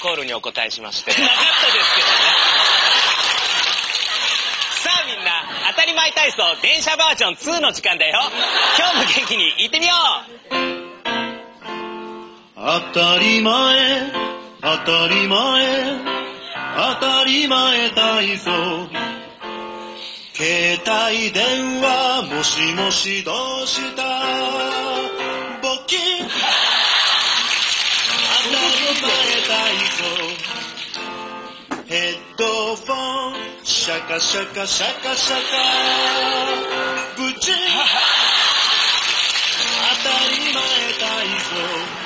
コールにお答えしまして。なかったですけどね。さあみんな、当たり前体操電車バージョン2の時間だよ。今日も元気に行ってみよ当たり前、当たり前、当たり前体操。携帯電話、もしもしどうした？募金。当たり前体操。ヘッドフォン、シャカシャカシャカシャカ。ブチン。当たり前体操。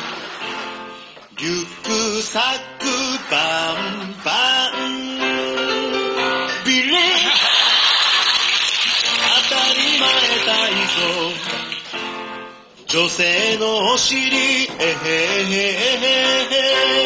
リュックサックバンバンビリ当たり前体操女性のお尻えへへへへへ